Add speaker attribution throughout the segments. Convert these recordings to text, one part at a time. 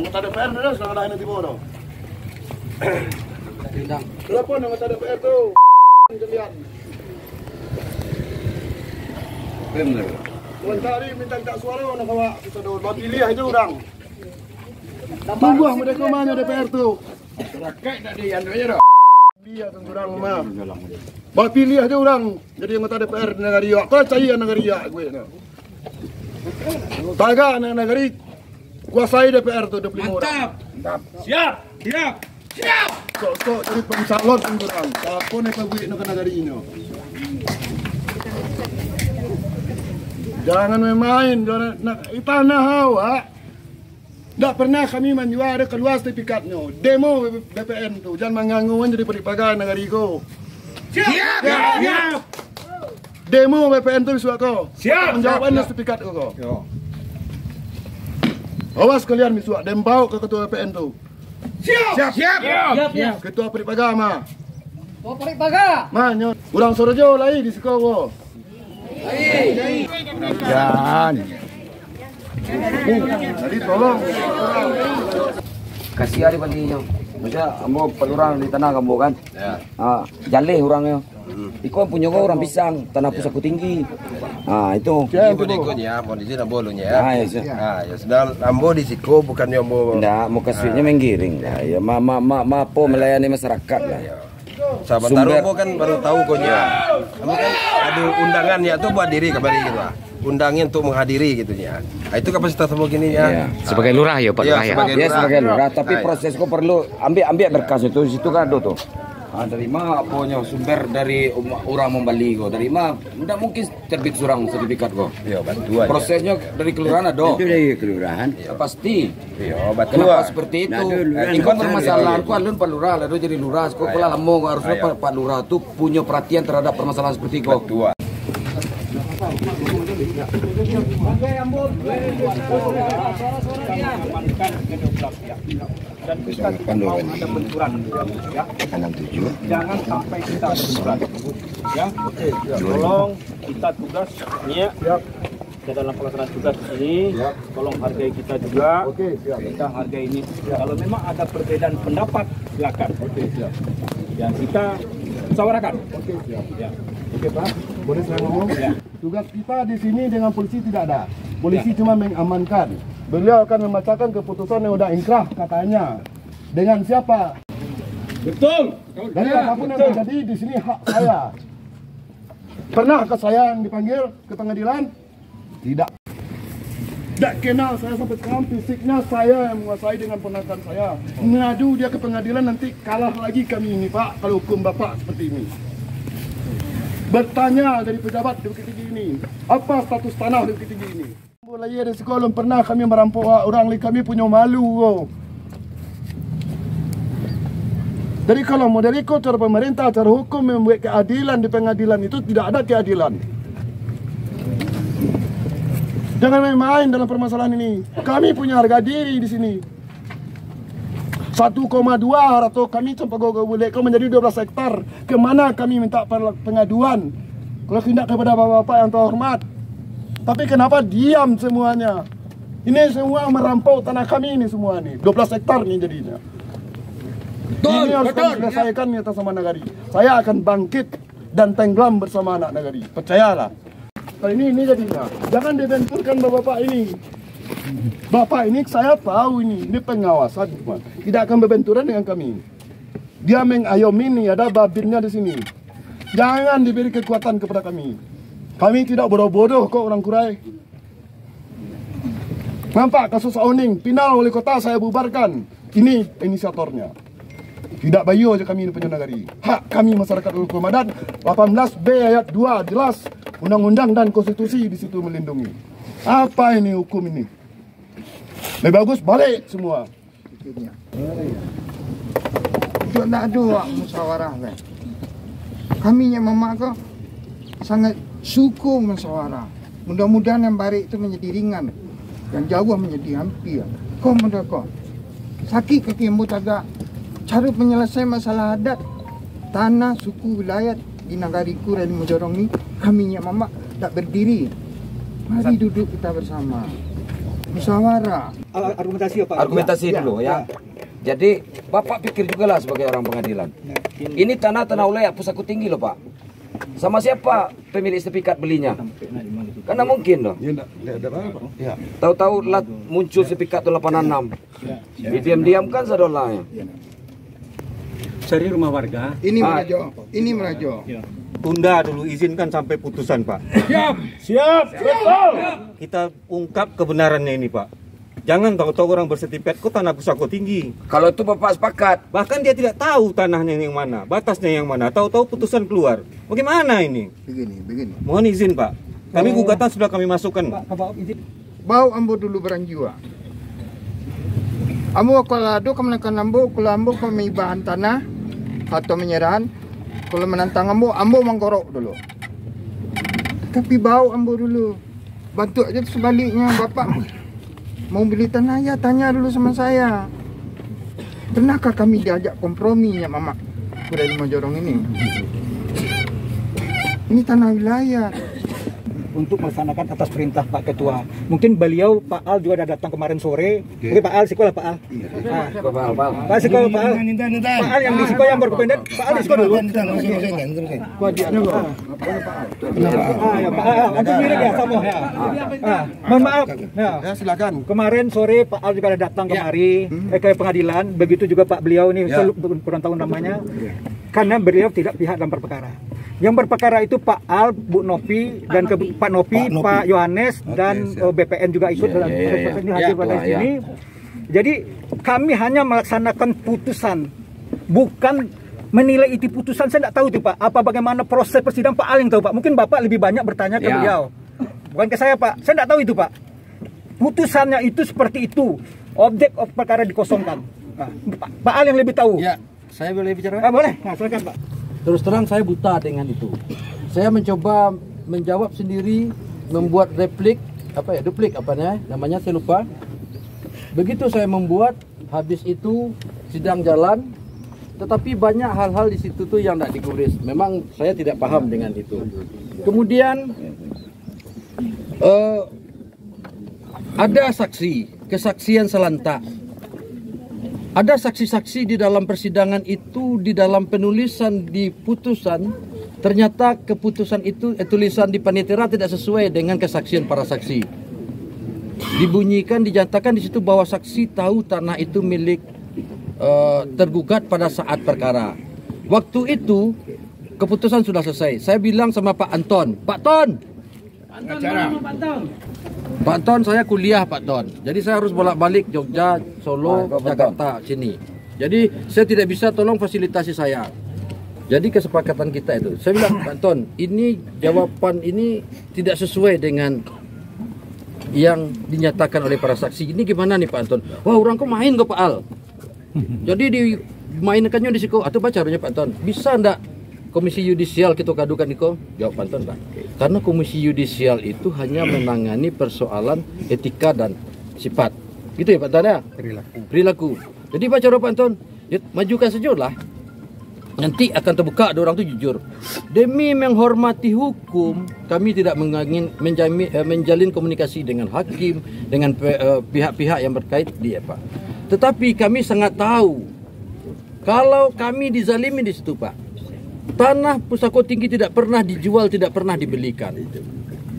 Speaker 1: Anggota DPR dah sudah ada nanti bodoh. Telepon anggota DPR tuh. Kalian. Tuan tadi minta minta suara nak bawa kita dulu. Bawa pilih aja orang. Tunggu ah mereka mana DPR tuh.
Speaker 2: Rakyat tak ada yang aja dah.
Speaker 1: Dia tuan orang mah. Bawa pilih aja orang. Jadi anggota DPR negara dia. Kau cari negara dia gue. Nah. Taga anak negara kuasai DPR tuh 25 orang.
Speaker 2: Mantap. Siap. Siap. Siap.
Speaker 1: Sok sok jadi pencalon orang. Siapa nih pegawai nak negara ini? Jangan main-main, jangan nak tanah hawa. Tak pernah kami menjual ada keluar sertifikatnya. Demo BPN tu, jangan mengganggu jadi peripagan negara iko.
Speaker 2: Siap. Siap.
Speaker 1: Demo BPN tu suat kau.
Speaker 2: Siap,
Speaker 1: Menjawab
Speaker 2: siap, siap.
Speaker 1: sertifikat kau.
Speaker 2: Yo.
Speaker 1: Awas kalian misuak, dan bawa ke ketua BPN tu.
Speaker 2: Siap. Siap. Siap. Siap.
Speaker 3: Siap.
Speaker 1: Ketua peripaga mah.
Speaker 3: Mau pakai paga.
Speaker 1: Mah nyot. Kurang sorojo lagi di sekolah.
Speaker 2: Jangan.
Speaker 1: Jadi tolong.
Speaker 4: kasih hari pagi nyo. Masa ambo pelurang di tanah kamu kan?
Speaker 2: Ya.
Speaker 4: Ah, jale orangnya. Iko punya orang pisang, tanah pusatku tinggi. Ah, itu.
Speaker 1: Tu?
Speaker 5: dikonya, mau di sini bolunya ya.
Speaker 4: Ah, ya, sih.
Speaker 5: Ah, ya sudah ambo di siku bukannya mau
Speaker 4: Nggak, mau kasihnya menggiring lah. Ya, ma, ma, ma, ma, po melayani masyarakat lah.
Speaker 5: sahabat
Speaker 4: Sumber.
Speaker 5: taruh kan baru tahu konya. Kamu kan ada undangannya tuh buat diri kembali gitu lah. Undangin untuk menghadiri gitu ya. Nah, itu kapasitas semua gini ya.
Speaker 4: Iya.
Speaker 6: Sebagai lurah ya Pak
Speaker 5: Iya,
Speaker 6: Lurah ya.
Speaker 5: sebagai-
Speaker 4: Dia sebagai lurah, tapi
Speaker 5: Ah, iya.
Speaker 4: prosesku perlu ambil ambil berkas itu di situ kan tuh. Ah, dari mana punya sumber dari orang membeli kok? Dari mana? Tidak mungkin terbit surang sertifikat kok.
Speaker 5: Iya, bantuan.
Speaker 4: Prosesnya dari kelurahan ada.
Speaker 7: Itu dari kelurahan.
Speaker 4: Ya, pasti.
Speaker 5: Iya,
Speaker 4: Kenapa
Speaker 5: bantuan.
Speaker 4: seperti itu?
Speaker 7: Nah, dulu,
Speaker 4: Ini
Speaker 7: kan
Speaker 4: kan permasalahan ku alun Pak Lurah, lalu jadi lurah. Kok kula lamo harusnya Pak Pak Lurah tuh punya perhatian terhadap permasalahan seperti itu.
Speaker 5: Bantuan.
Speaker 8: Dan kita tidak mau ada benturan ya jangan sampai kita benturan ya tolong kita tugas ya kita dalam pelaksanaan tugas di sini tolong hargai kita juga. Kita hargai ini. Kalau memang ada perbedaan pendapat silakan. Yang kita musyawarahkan ya
Speaker 1: Oke Pak, boleh saya ngomong?
Speaker 8: Ya.
Speaker 1: Tugas kita di sini dengan polisi tidak ada. Polisi cuma mengamankan. Beliau akan membacakan keputusan yang udah inkrah katanya. Dengan siapa?
Speaker 8: betul
Speaker 1: Jadi apa pun yang terjadi di sini hak saya. Pernahkah saya yang dipanggil ke pengadilan? Tidak. Tidak kenal saya sampai sekarang fisiknya saya yang menguasai dengan ponakan saya. Mengadu dia ke pengadilan nanti kalah lagi kami ini Pak kalau hukum Bapak seperti ini. Bertanya dari pejabat di Bukit Tinggi ini, apa status tanah di Bukit Tinggi ini? Mulai dari sekolah pernah kami merampok orang lain kami punya malu. Oh. Jadi kalau model ikut cara pemerintah, cara hukum membuat keadilan di pengadilan itu tidak ada keadilan. Jangan main-main dalam permasalahan ini. Kami punya harga diri di sini. 1,2 atau kami Cempaka boleh kau menjadi 12 hektar. Ke mana kami minta pengaduan? Kalau tidak kepada bapak-bapak yang terhormat. Tapi kenapa diam semuanya? Ini semua merampau tanah kami ini semua nih. 12 hektar nih jadinya.
Speaker 2: Betul,
Speaker 1: Ini harus
Speaker 2: betul,
Speaker 1: kami selesaikan di atas sama negari. Saya akan bangkit dan tenggelam bersama anak negari. Percayalah. Kali ini ini jadinya. Jangan dibenturkan bapak-bapak ini. Bapak ini saya tahu ini, ini pengawasan, Tuan. tidak akan berbenturan dengan kami. Dia mengayomi ini, ada babinnya di sini. Jangan diberi kekuatan kepada kami. Kami tidak bodoh-bodoh kok orang Kurai. Nampak kasus Auning, final wali kota saya bubarkan. Ini inisiatornya. Tidak bayu aja kami ini punya negari. Hak kami masyarakat Ulu Ramadan 18B ayat 2 jelas undang-undang dan konstitusi di situ melindungi. Apa ini hukum ini? Lebih bagus balik semua.
Speaker 7: Itu tak ada musyawarah kan. Kami yang mama kau sangat suku musyawarah. Mudah-mudahan yang baik itu menjadi ringan. Yang jauh menjadi hampir. Kau mudah kau. Sakit kaki embut agak. Cara penyelesaian masalah adat. Tanah, suku, wilayah di negariku dan Mojorong ini. Kami yang mama tak berdiri. Mari duduk kita bersama. Musyawarah.
Speaker 8: Argumentasi apa?
Speaker 4: Argumentasi dulu ya. Jadi Bapak pikir juga lah sebagai orang pengadilan. Ini tanah tanah wilayah pusako tinggi loh Pak. Sama siapa pemilik sertifikat belinya? Karena mungkin loh. Ya. Tahu-tahu lat muncul sertifikat tuh 86. Diam-diam kan sadolanya.
Speaker 8: Cari rumah warga.
Speaker 7: Ini
Speaker 4: Ah.
Speaker 7: merajo, ini merajo.
Speaker 8: Tunda dulu izinkan sampai putusan Pak.
Speaker 2: Siap. Siap. Betul.
Speaker 8: Kita ungkap kebenarannya ini Pak. Jangan tahu-tahu orang bersertifikat kok tanah pusako tinggi.
Speaker 4: Kalau itu Bapak sepakat,
Speaker 8: Bahkan dia tidak tahu tanahnya yang mana, batasnya yang mana. Tahu-tahu putusan keluar. Bagaimana ini?
Speaker 7: Begini, begini.
Speaker 8: Mohon izin Pak. Kami gugatan sudah kami masukkan.
Speaker 7: Bau ambo dulu beranjua. Ambo kalau ado kamu nak ambo, kalau ambo kami bahan tanah atau menyerahan, kalau menantang ambo, ambo mangkorok dulu. Tapi bau ambo dulu. Bantu aja sebaliknya bapak mau beli tanah ya tanya dulu sama saya. Pernahkah kami diajak kompromi ya mama? Udah lima jorong ini. Ini tanah wilayah.
Speaker 6: Untuk melaksanakan atas perintah Pak Ketua. Mungkin beliau Pak Al juga ada datang kemarin sore. Oke Pak Al, sekolah Pak Al. Nah,
Speaker 4: Bapak Albal.
Speaker 6: Pak sekolah Pak Al. Pak Al yang di sekolah yang berkompeten, Pak Al di sekolah dulu. Ah, ya Pak Al, mirip ya sama ya. Ah, mohon maaf. Ya.
Speaker 1: Ya silakan.
Speaker 6: Kemarin sore Pak Al juga ada datang kemari eh, ke pengadilan. Begitu juga Pak beliau ini saya lupa- kurang tahu namanya. Karena beliau tidak pihak dalam perkara. Yang berperkara itu Pak Al, Bu Nopi dan ke, Pak Nopi, Pak Yohanes dan eh, BPN juga ikut dalam
Speaker 4: ya, ya.
Speaker 6: proses ini hadir pada
Speaker 4: ya.
Speaker 6: sini. Jadi kami hanya melaksanakan putusan, bukan menilai itu putusan. Saya tidak tahu itu Pak. Apa bagaimana proses persidangan Pak Al yang tahu Pak. Mungkin Bapak lebih banyak bertanya ke
Speaker 4: Ya.
Speaker 6: beliau. Bukan ke saya Pak. Saya tidak tahu itu Pak putusannya itu seperti itu objek of perkara dikosongkan nah, Pak, Pak Al yang lebih tahu
Speaker 9: Ya, saya boleh bicara?
Speaker 6: Ah, boleh nah, silakan Pak
Speaker 9: Terus terang saya buta dengan itu. Saya mencoba menjawab sendiri, membuat replik apa ya, duplik apa namanya? Namanya saya lupa. Begitu saya membuat, habis itu sidang jalan, tetapi banyak hal-hal di situ tuh yang tidak digubris. Memang saya tidak paham dengan itu. Kemudian eh, ada saksi, kesaksian selantak. Ada saksi-saksi di dalam persidangan itu di dalam penulisan di putusan ternyata keputusan itu eh, tulisan di panitera tidak sesuai dengan kesaksian para saksi. Dibunyikan dinyatakan di situ bahwa saksi tahu tanah itu milik eh, tergugat pada saat perkara. Waktu itu keputusan sudah selesai. Saya bilang sama Pak Anton, Pak Ton. Pak Ton saya kuliah Pak Ton. Jadi saya harus bolak-balik Jogja, Solo,
Speaker 4: Pak, Pak
Speaker 9: Jakarta sini. Jadi saya tidak bisa tolong fasilitasi saya. Jadi kesepakatan kita itu. Saya bilang Pak Ton, ini jawaban ini tidak sesuai dengan yang dinyatakan oleh para saksi. Ini gimana nih Pak Anton? Wah orang kok main kok Pak Al. Jadi di mainkannya di situ atau baca Pak Anton. Bisa ndak komisi yudisial kita kadukan Niko? Jawab Pak Anton Pak. Karena komisi yudisial itu hanya menangani persoalan etika dan sifat. Gitu ya Pak Anton ya? Perilaku. Perilaku. Jadi Pak Anton, ya, majukan saja lah. Nanti akan terbuka ada orang itu jujur. Demi menghormati hukum, kami tidak mengangin, menjami, eh, menjalin komunikasi dengan hakim, dengan eh, pihak-pihak yang berkait dia Pak. Tetapi kami sangat tahu kalau kami dizalimi di situ Pak. Tanah pusako tinggi tidak pernah dijual, tidak pernah dibelikan.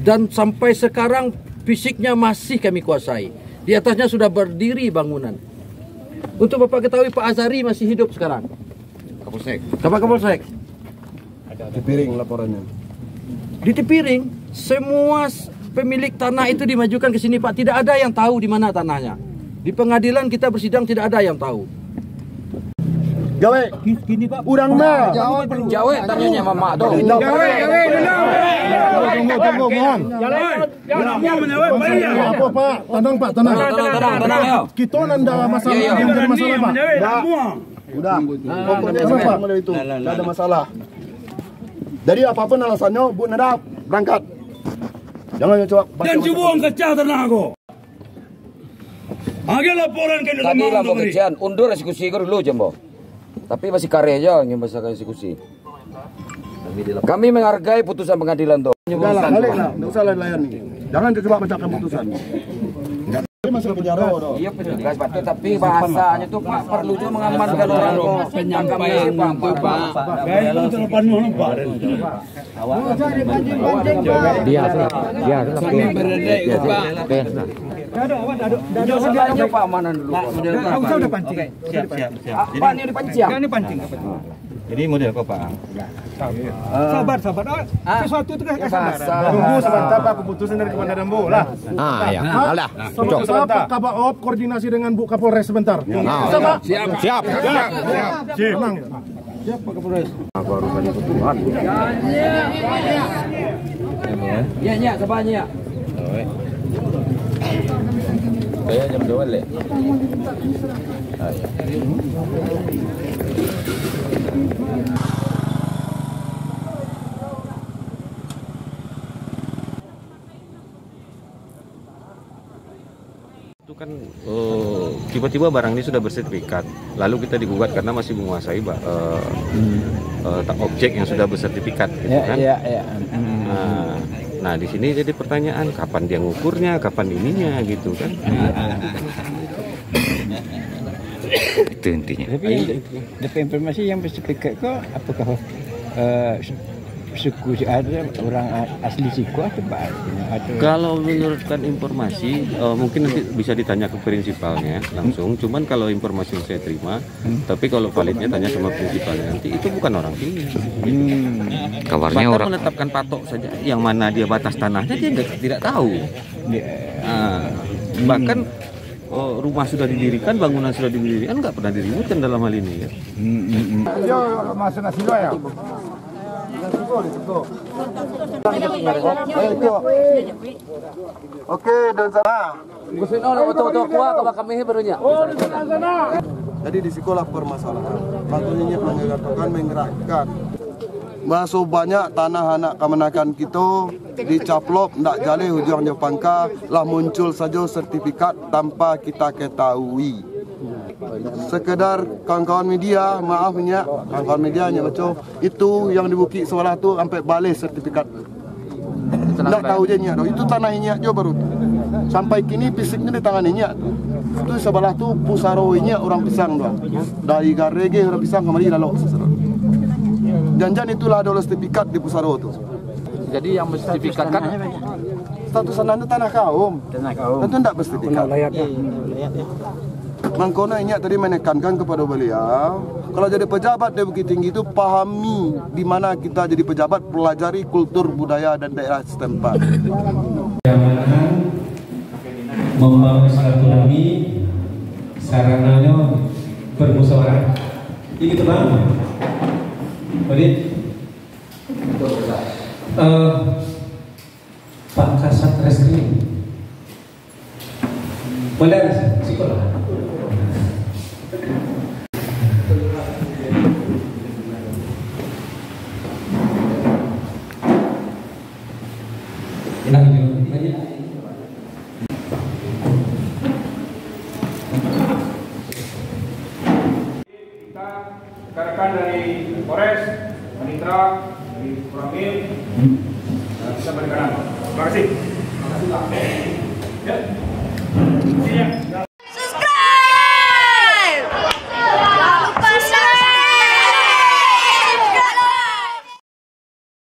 Speaker 9: Dan sampai sekarang fisiknya masih kami kuasai. Di atasnya sudah berdiri bangunan. Untuk Bapak ketahui Pak Azari masih hidup sekarang.
Speaker 2: Kapolsek.
Speaker 9: Kapan Kapolsek?
Speaker 1: Di piring laporannya.
Speaker 9: Di Tepiring, semua pemilik tanah itu dimajukan ke sini Pak. Tidak ada yang tahu di mana tanahnya. Di pengadilan kita bersidang tidak ada yang tahu.
Speaker 1: Gawe,
Speaker 6: gini Pak
Speaker 1: urang mah.
Speaker 4: Jawa tanyanya mama tuh.
Speaker 1: Tunggu, tunggu, mohon. Apa Pak? Tenang Pak, tenang.
Speaker 4: Tenang, tenang, tenang ya.
Speaker 1: Kita nanda masalah
Speaker 4: Iya, iya.
Speaker 1: yang jadi masalah Pak. Udah. Udah. Pokoknya sama Pak itu. Tidak ada masalah. Jadi apa pun alasannya, Bu Nada berangkat. Jangan coba.
Speaker 2: Dan cubuang kecah tanah aku. Agak laporan ke
Speaker 4: Tadi lah pekerjaan undur eksekusi itu dulu Jembo. Tapi masih karya aja yang bahasa eksekusi. Kami menghargai putusan pengadilan tuh.
Speaker 1: Lah, balik lah. Nggak usah. Jangan coba bacakan putusan. masuk penjara dong.
Speaker 4: Iya petugas Pak, tapi bahasanya tuh Pak perlu juga mengamankan orang kok.
Speaker 9: Penyampaian Pak.
Speaker 2: Gaya itu depan.
Speaker 10: Dia dia
Speaker 9: Pak.
Speaker 6: Nggak ada, Wan, ada, ada, ada,
Speaker 4: Jangan tanya Pak mana dulu. Pak.
Speaker 6: Nggak, nggak usah udah pancing.
Speaker 8: Siap, siap, siap.
Speaker 4: Ah, Pak ini dipancing.
Speaker 6: Nggak, ini pancing.
Speaker 8: Jadi model kok Pak.
Speaker 6: Sabar, sabar. Oh, sesuatu itu kan kesabaran.
Speaker 4: Bahasa.
Speaker 2: Tunggu sebentar Pak keputusan dari Komandan bola.
Speaker 10: Ah ya. Alah. Cok.
Speaker 1: Sama Pak Kabaop koordinasi dengan Bu Kapolres sebentar.
Speaker 10: Ah, siap. Siap.
Speaker 1: Tenang.
Speaker 4: Ya, ya, sabarnya.
Speaker 5: Saya jam 2 lek.
Speaker 11: itu kan eh, tiba-tiba barang ini sudah bersertifikat lalu kita digugat karena masih menguasai eh, eh, tak objek yang sudah bersertifikat gitu kan
Speaker 10: Ya ya.
Speaker 11: nah, nah di sini jadi pertanyaan kapan dia ngukurnya kapan ininya gitu kan
Speaker 10: Itu intinya.
Speaker 12: Tapi dapat informasi yang bersertifikat kok apakah uh, suku ada orang asli siku atau apa? Atau
Speaker 11: kalau menurutkan informasi eh, mungkin nanti bisa ditanya ke prinsipalnya langsung cuman kalau informasi yang saya terima tapi kalau validnya tanya sama prinsipalnya nanti itu bukan orang sini
Speaker 10: Kabarnya
Speaker 11: Bahkan
Speaker 10: orang
Speaker 11: menetapkan patok saja yang mana dia batas tanahnya dia nggak- tidak tahu. Nah, bahkan oh, rumah sudah didirikan, bangunan sudah didirikan, nggak pernah diributkan dalam hal ini ya.
Speaker 7: Yo masuk nasi ya.
Speaker 1: Oke, dan sana.
Speaker 4: Gusin ono oto-oto kuah ka kami barunya.
Speaker 1: Jadi di sekolah permasalahan. Patutnya menggerakkan menggerakkan. Masuk banyak tanah anak kemenakan kita dicaplok ndak jale hujung pangka lah muncul saja sertifikat tanpa kita ketahui. Sekedar kawan-kawan media, maafnya kawan-kawan media hanya baca itu yang dibuki sekolah tu sampai balik sertifikat. Ndak tahu je nyak, itu tanah nyak jo baru. Sampai kini fisiknya di tangan nyak. Itu sebelah tu pusaro nyak orang pisang doang. Dari garege orang pisang kemari lalu. Janjan itulah ada sertifikat di pusaro tu.
Speaker 4: Jadi yang bersertifikat kan
Speaker 1: Status tanah itu tanah kaum.
Speaker 12: tanah kau.
Speaker 1: Tentu tidak bersertifikat. Mangkono ini tadi menekankan kepada beliau, kalau jadi pejabat di Bukit Tinggi itu pahami di mana kita jadi pejabat, pelajari kultur budaya dan daerah setempat.
Speaker 13: membangun silaturahmi sarananya bermusyawarah. Ini gitu bang Badit Eh, Pak Kasat Reskrim. Modal sekolah Enak juga, banyak.
Speaker 8: Kita rekan dari Polres, Panitra, dari Kuramil, dan kita berikan. Terima kasih. Terima kasih Pak. Ya. Sini ya.